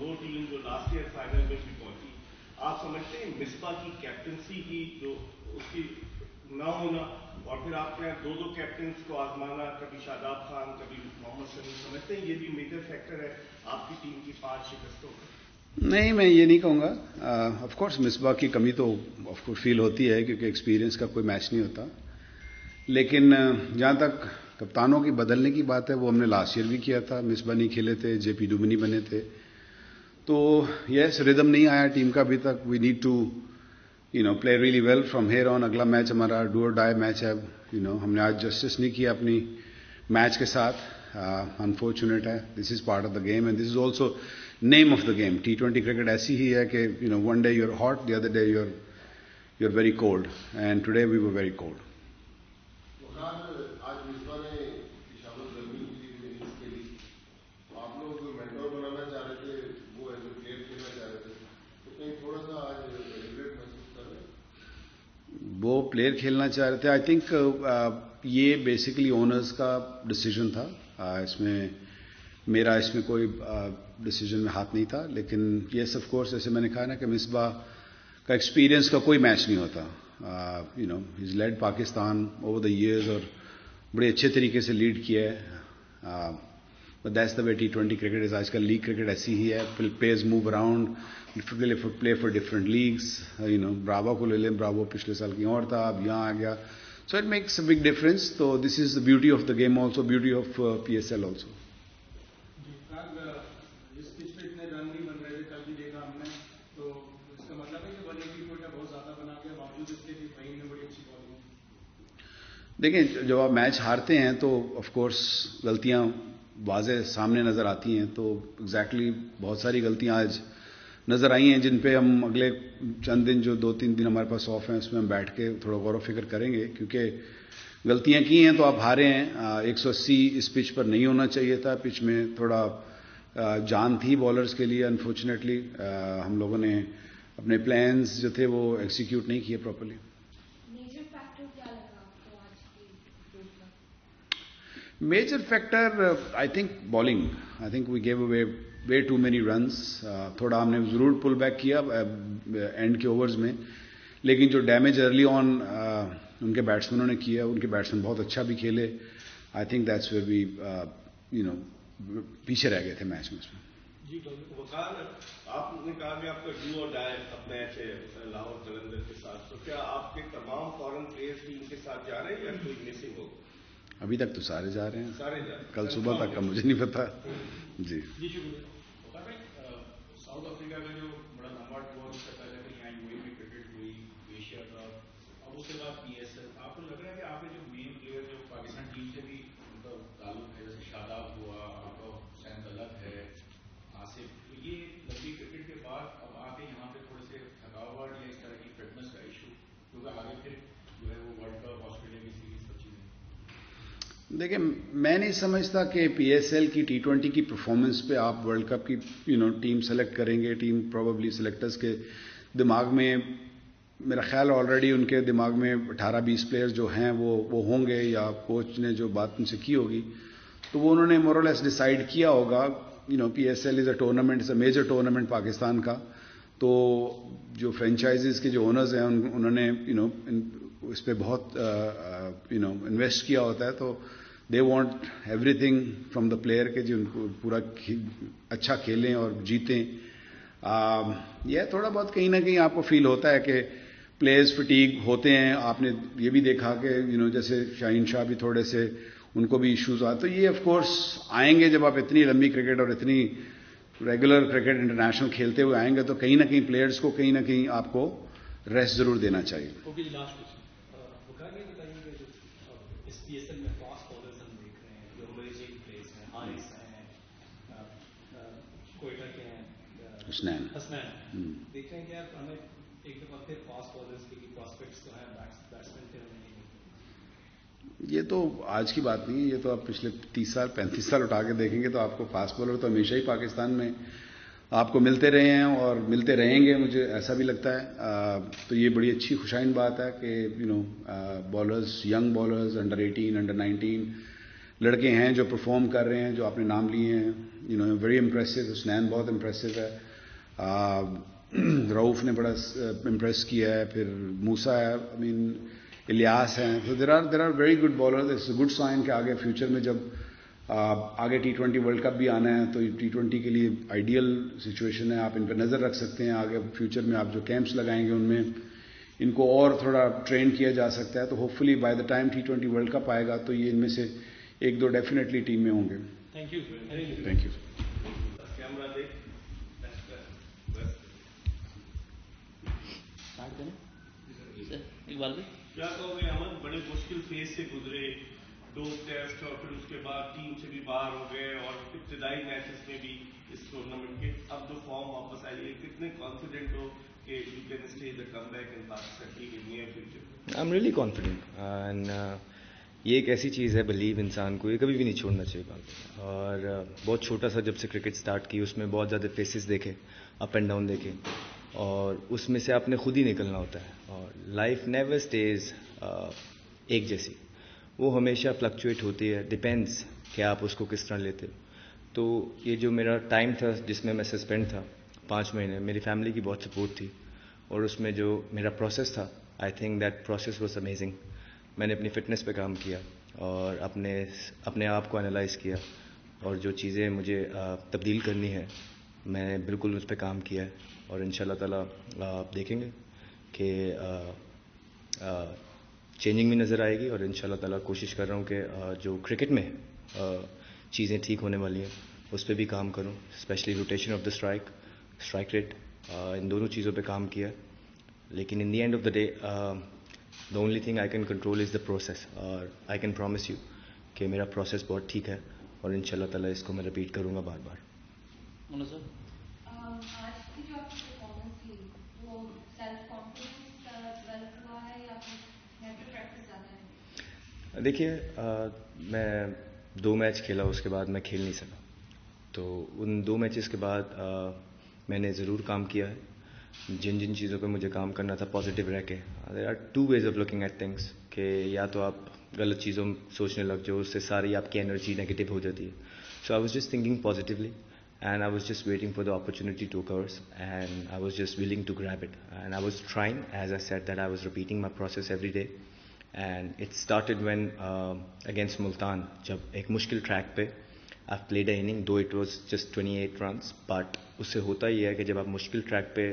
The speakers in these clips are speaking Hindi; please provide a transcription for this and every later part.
वो टीम जो लास्ट ईयर फाइनल में भी पहुँची। आप समझते हैं मिसबा की कैप्टनसी की जो उसकी न होना और फिर आपके यहाँ दो दो कैप्टन को आजमाना, कभी शादाब खान, कभी मोहम्मद शमी, समझते हैं ये भी मेजर फैक्टर है आपकी टीम की पाँच शिकस्तों का नहीं, मैं ये नहीं कहूँगा। ऑफ़ कोर्स मिसबा की कमी तो ऑफ़ कोर्स फील होती है क्योंकि एक्सपीरियंस का कोई मैच नहीं होता। लेकिन जहाँ तक कप्तानों की बदलने की बात है, वो हमने लास्ट ईयर भी किया था। मिसबा नहीं खेले थे, जेपी डुमनी बने थे। तो यस रिदम नहीं आया टीम का अभी तक। We need to you know play really well from here on अगला मैच हमारा डू और डाई मैच है। यू नो हमने आज जस्टिस नहीं किया अपनी मैच के साथ। अनफॉर्चुनेट है। This is part of the game and this is also name of the game T twenty cricket ऐसी ही है कि you know one day you're hot the other day you're you're very cold and today we were very cold वो प्लेयर खेलना चाह रहे थे। आई थिंक uh, ये बेसिकली ओनर्स का डिसीज़न था। Uh, इसमें मेरा इसमें कोई डिसीज़न uh, में हाथ नहीं था। लेकिन येस ऑफ़ कोर्स जैसे मैंने कहा ना कि मिसबा का एक्सपीरियंस का कोई मैच नहीं होता। You know is led Pakistan over the years और बड़े अच्छे तरीके से लीड किया है। But that's the way T twenty cricket is आजकल लीग क्रिकेट ऐसी ही है players move around play for, play for different leagues. Uh, you know, Bravo को ले लें Bravo पिछले साल की और था अब यहाँ आ गया So it makes a big difference. So this is the beauty of the game also, beauty of uh, PSL also. देखिए जब आप मैच हारते हैं तो ऑफ़ कोर्स गलतियाँ वाजे सामने नज़र आती हैं तो एग्जैक्टली exactly बहुत सारी गलतियाँ आज नज़र आई हैं जिन पे हम अगले चंद दिन, जो दो तीन दिन हमारे पास ऑफ़ हैं, उसमें हम बैठ के थोड़ा गौर फ़िक्र करेंगे, क्योंकि गलतियाँ की हैं तो आप हारे हैं। एक सौ अस्सी इस पिच पर नहीं होना चाहिए था। पिच में थोड़ा जान थी बॉलर्स के लिए अनफॉर्चुनेटली हम लोगों ने अपने प्लान्स जो थे वो एग्जीक्यूट नहीं किए properly major factor I think bowling I think we gave away way too many runs थोड़ा हमने ज़रूर पुल बैक किया एंड uh, के ओवर्स में. लेकिन जो डैमेज अर्ली ऑन उनके बैट्समैनों ने किया उनके बैट्समैन बहुत अच्छा भी खेले. I think that's way we you know पीछे रह गए थे मैच में उसमें. जी तो वकार आपने कहा कि आपका डू और डाई मैच है लाहौर जलंधर के साथ. तो क्या आपके तमाम फॉरेन प्लेयर्स टीम के साथ जा रहे हैं या कोई मिसिंग हो? अभी तक तो सारे जा रहे हैं। सारे जा कल सुबह तक का मुझे नहीं पता। जी। साउथ अफ्रीका का जो बड़ा लंबा टूर उससे पहले कहीं आई हुई भी क्रिकेट हुई एशिया का अब उसके बाद पीएसएल आपको लग रहा है कि आपके जो मेन प्लेयर जो पाकिस्तान टीम से भी उनका ताल्लुक है जैसे शादाब हुआ आपका हुसैन तलत है आसिफ तो ये लंबी क्रिकेट के बाद अब आके यहाँ पे थोड़े से थकावट या इस तरह की फिटनेस का इशू क्योंकि आगे फिर जो है वो वर्ल्ड कप ऑस्ट्रेलिया की सीरीज़ देखिए मैं नहीं समझता कि पीएसएल की टी ट्वेंटी की परफॉर्मेंस पे आप वर्ल्ड कप की यू नो टीम सेलेक्ट करेंगे टीम प्रोबेबली सिलेक्टर्स के दिमाग में, मेरा ख्याल ऑलरेडी उनके दिमाग में 18-20 प्लेयर्स जो हैं, वो वो होंगे या कोच ने जो बात उनसे की होगी। तो वो उन्होंने मोरलेस डिसाइड किया होगा you know P S L is a tournament is a major tournament Pakistan का। तो जो फ्रेंचाइजीज के जो ओनर्स हैं उन्होंने यू नो इस पर बहुत यू नो इन्वेस्ट किया होता है तो they want everything from the player के जो उनको पूरा अच्छा खेलें और जीतें। यह थोड़ा बहुत कहीं ना कहीं आपको फील होता है कि प्लेयर्स फटीक होते हैं। आपने ये भी देखा कि यू नो जैसे शाहीन शाह भी थोड़े से उनको भी इश्यूज़ आते तो ये ऑफ़ कोर्स आएँगे जब आप इतनी लंबी क्रिकेट और इतनी रेगुलर क्रिकेट इंटरनेशनल खेलते हुए आएँगे तो कहीं ना कहीं प्लेयर्स को कहीं ना कहीं आपको रेस्ट ज़रूर देना चाहिए। Okay, हसनैन हसनैन हम्म। देख रहे हैं कि आप हमें एक दफ़ा फिर फास्ट बॉलर्स की प्रॉस्पेक्ट्स तो है बैट्समैन फिर हमें ये तो आज की बात नहीं है ये तो आप पिछले तीस साल पैंतीस साल उठा के देखेंगे तो आपको फास्ट बॉलर तो हमेशा ही पाकिस्तान में आपको मिलते रहे हैं और मिलते रहेंगे मुझे ऐसा भी लगता है। आ, तो ये बड़ी अच्छी खुशाइन बात है कि you know bowlers young bowlers under 18 under 19 लड़के हैं जो परफॉर्म कर रहे हैं जो आपने नाम लिए हैं। यू नो वेरी इंप्रेसिव स्नैन बहुत इंप्रेसिव है। रऊफ ने बड़ा इम्प्रेस किया है फिर मूसा है आई मीन इलियास हैं। तो there are there are very good bowler it's good sign के आगे फ्यूचर में जब आगे टी ट्वेंटी वर्ल्ड कप भी आना है तो टी ट्वेंटी के लिए आइडियल सिचुएशन है। आप इन पर नज़र रख सकते हैं। आगे फ्यूचर में आप जो कैंप्स लगाएँगे उनमें इनको और थोड़ा ट्रेन किया जा सकता है। तो hopefully by the time T twenty World Cup आएगा तो ये इनमें से एक दो डेफिनेटली टीम में होंगे। Thank you thank you camera देख। एक बार क्या कहोगे अमन बड़े मुश्किल फ़ेज़ से गुजरे। दो टेस्ट और फिर उसके बाद टीम से भी बाहर हो गए और इब्तदाई मैचेस में भी इस टूर्नामेंट के अब जो फॉर्म वापस आई है कितने कॉन्फिडेंट हो कि you can stay the comeback in Pakistan team in near future I am really confident and ये एक ऐसी चीज़ है बिलीव इंसान को ये कभी भी नहीं छोड़ना चाहिए बात। और uh, बहुत छोटा सा जब से क्रिकेट स्टार्ट की उसमें बहुत ज़्यादा फेसेस देखे अप एंड डाउन देखे और उसमें से आपने खुद ही निकलना होता है। और लाइफ नेवर स्टेज एक जैसी। वो हमेशा फ्लक्चुएट होती है डिपेंड्स कि आप उसको किस तरह लेते हो। तो ये जो मेरा टाइम था, जिसमें मैं सस्पेंड था, पाँच महीने, मेरी फैमिली की बहुत सपोर्ट थी और उसमें जो मेरा प्रोसेस था I think that process was amazing मैंने अपनी फ़िटनेस पे काम किया और अपने अपने आप को एनालाइज किया और जो चीज़ें मुझे तब्दील करनी है मैंने बिल्कुल उस पर काम किया है और इन ताला आप देखेंगे कि चेंजिंग भी नज़र आएगी और इन ताला कोशिश कर रहा हूँ कि जो क्रिकेट में चीज़ें ठीक होने वाली हैं उस पर भी काम करूँ specially rotation of the strike strike rate इन दोनों चीज़ों पे काम किया। लेकिन in the end of the day the only thing I can control is the process और आई कैन प्रॉमिस यू कि मेरा प्रोसेस बहुत ठीक है और इन ताला इसको मैं रिपीट करूँगा बार बार सर आज की जो आपकी परफॉर्मेंस थी वो सेल्फ कॉन्फिडेंस डेवलप हुआ है या फिर घर पे प्रैक्टिस ज़्यादा है देखिए मैं दो मैच खेला उसके बाद मैं खेल नहीं सका। तो उन दो मैचेस के बाद आ, मैंने ज़रूर काम किया है। जिन जिन चीज़ों पे मुझे काम करना था पॉजिटिव रह के there are two ways of looking at things कि या तो आप गलत चीज़ों में सोचने लग जाओ उससे सारी आपकी एनर्जी नेगेटिव हो जाती है। So I was just thinking positively and I was just waiting for the opportunity to occur and I was just willing to grab it. And I was trying as I said that I was repeating my process every day. And it started when against Multan जब एक मुश्किल ट्रैक पे I've played a inning, though it was just 28 runs but उससे होता ये है कि जब आप मुश्किल ट्रैक पे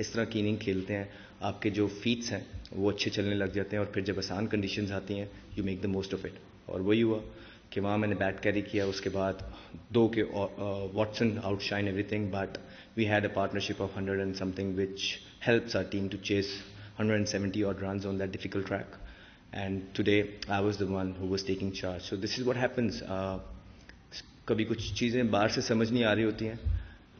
इस तरह की इनिंग खेलते हैं, आपके जो फीट्स हैं, वो अच्छे चलने लग जाते हैं और फिर जब आसान कंडीशंस आती हैं you make the most of it और वही हुआ कि वहाँ मैंने बैट कैरी किया, उसके बाद दो के Watson outshine everything but we had a partnership of hundred and something which helps our team to chase 170 odd run on that difficult track. And today I was the one who was taking charge. So this is what happens. Uh, कभी कुछ चीज़ें बाहर से समझ नहीं आ रही होती हैं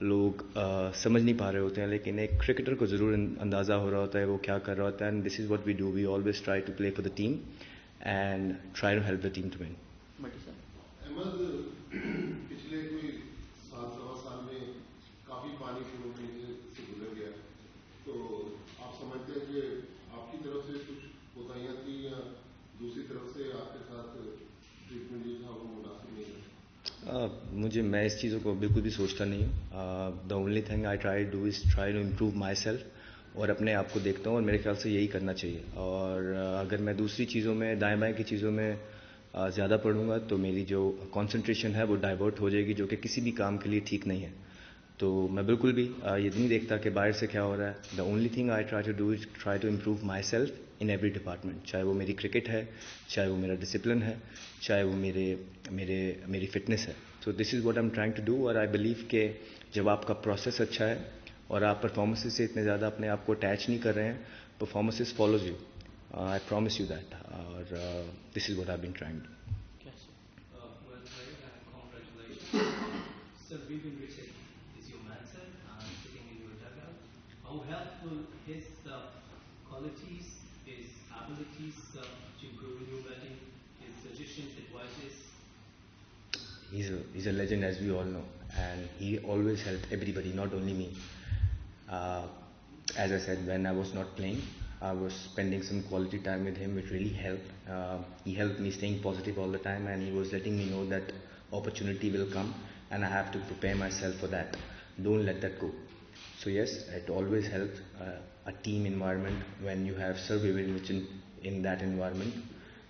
लोग uh, समझ नहीं पा रहे होते हैं लेकिन एक क्रिकेटर को ज़रूर अंदाज़ा हो रहा होता है वो क्या कर रहा होता है and this is what we do we always try to play for the team and try to help the team to win बटी सर अहमद पिछले कोई साल सवा साल में काफ़ी पानी शुरू में से गुजर गया तो आप समझते हैं कि आपकी तरफ़ से कुछ कोताहियाँ थी या दूसरी तरफ़ से आपके साथ ट्रीटमेंट जो था वो मुनासिब नहीं था Uh, मुझे मैं इस चीज़ों को बिल्कुल भी सोचता नहीं हूँ। The only thing I try do is try to improve myself और अपने आप को देखता हूँ और मेरे ख्याल से यही करना चाहिए। और uh, अगर मैं दूसरी चीज़ों में दाएँ बाएँ की चीज़ों में uh, ज़्यादा पढ़ूँगा तो मेरी जो कंसंट्रेशन है वो डाइवर्ट हो जाएगी जो कि किसी भी काम के लिए ठीक नहीं है। तो मैं बिल्कुल भी ये नहीं देखता कि बाहर से क्या हो रहा है। The only thing I try to do is try to improve myself in every department चाहे वो मेरी क्रिकेट है चाहे वो मेरा डिसिप्लिन है चाहे वो मेरे मेरे मेरी फिटनेस है। So this is what am trying to do और आई बिलीव के जब आपका प्रोसेस अच्छा है, और आप परफॉर्मेंसेज से इतने ज़्यादा अपने आप को अटैच नहीं कर रहे हैं performances follows you I promise you that और this is what I been trying to he's a, he's a legend as we all know and he always helped everybody not only me uh, as i said when i was not playing I was spending some quality time with him, which really helped. Uh, he helped me staying positive all the time, and he was letting me know that opportunity will come, and I have to prepare myself for that. Don't let that go. So yes, it always helps uh, a team environment when you have Vivian in, in that environment,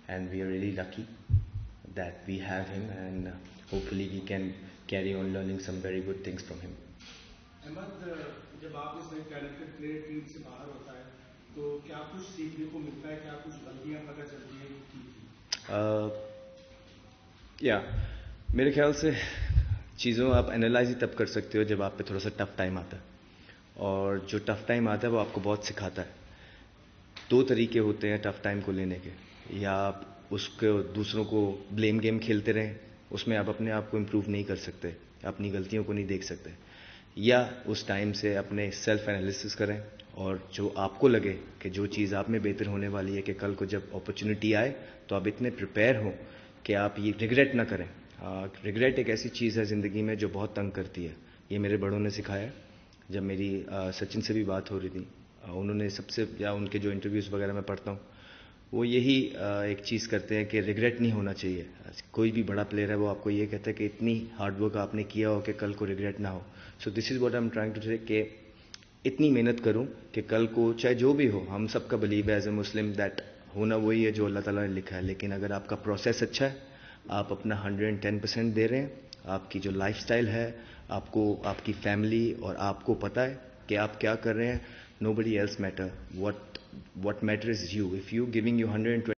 and we are really lucky that we have him, and uh, hopefully we can carry on learning some very good things from him. Ahmad जब आप इस टैलेंटेड प्लेयर टीम से बाहर होता है तो क्या कुछ सीखने को मिलता है? क्या कुछ गलतियाँ पता चलती है की थी या मेरे ख्याल से चीज़ों आप एनालाइज ही तब कर सकते हो जब आप पे थोड़ा सा टफ टाइम आता है। और जो टफ टाइम आता है वो आपको बहुत सिखाता है। दो तरीके होते हैं टफ टाइम को लेने के। या आप उसको दूसरों को ब्लेम गेम खेलते रहें। उसमें आप अपने आप को इम्प्रूव नहीं कर सकते। अपनी गलतियों को नहीं देख सकते। या उस टाइम से अपने सेल्फ एनालिसिस करें और जो आपको लगे कि जो चीज़ आप में बेहतर होने वाली है कि कल को जब अपॉर्चुनिटी आए तो आप इतने प्रिपेयर हो कि आप ये रिग्रेट ना करें। रिग्रेट एक ऐसी चीज़ है ज़िंदगी में जो बहुत तंग करती है। ये मेरे बड़ों ने सिखाया। जब मेरी सचिन से भी बात हो रही थी उन्होंने सबसे, या उनके जो इंटरव्यूज़ वगैरह मैं पढ़ता हूँ वो यही एक चीज़ करते हैं कि रिग्रेट नहीं होना चाहिए। कोई भी बड़ा प्लेयर है, वो आपको ये कहता है कि इतनी हार्डवर्क आपने किया हो कि कल को रिग्रेट ना हो। So this is what I am trying to say इतनी मेहनत करूँ कि कल को चाहे जो भी हो, हम सबका बिलीव है एज ए मुस्लिम दैट होना वही है जो अल्लाह ताला ने लिखा है। लेकिन अगर आपका प्रोसेस अच्छा है, आप अपना 110 परसेंट दे रहे हैं, आपकी जो लाइफस्टाइल है, आपको, आपकी फैमिली और आपको पता है कि आप क्या कर रहे हैं nobody else matter what what matters is you. If you giving you 120